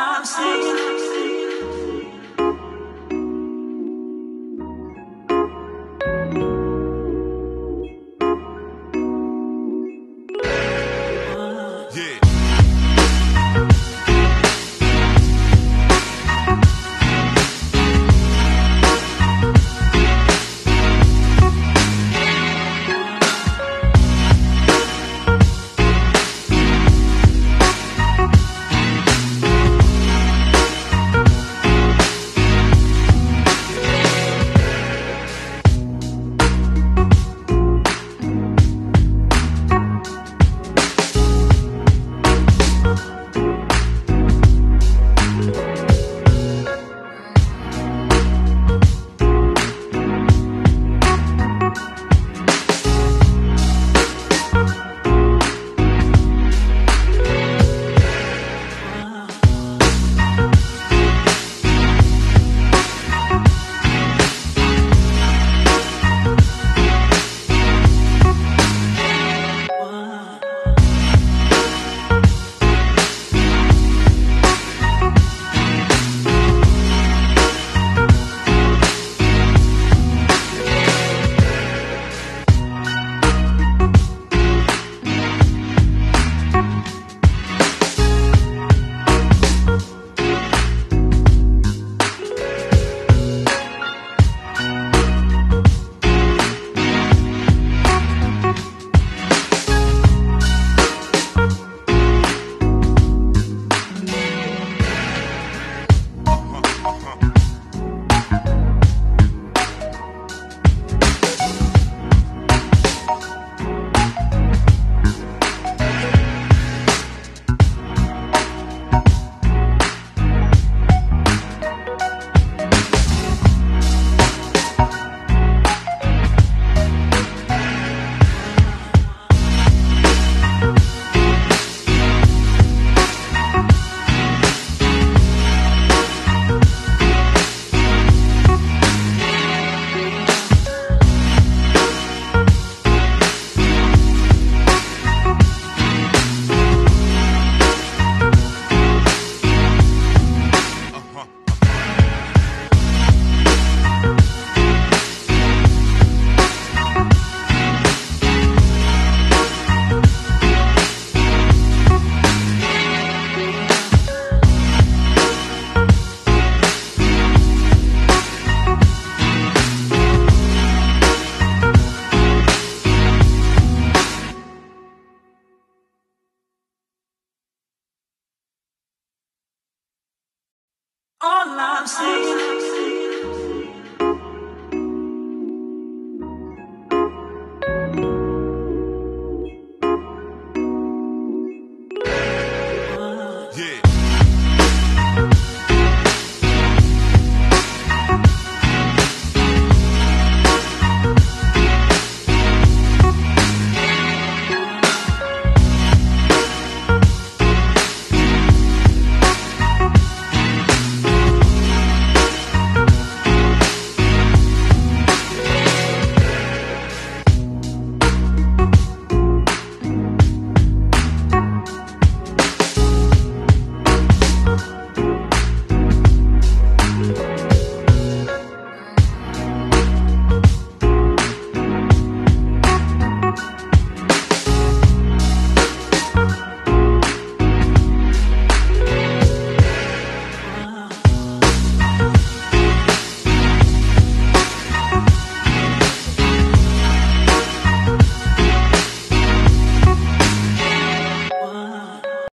I'm saying. I'm saying.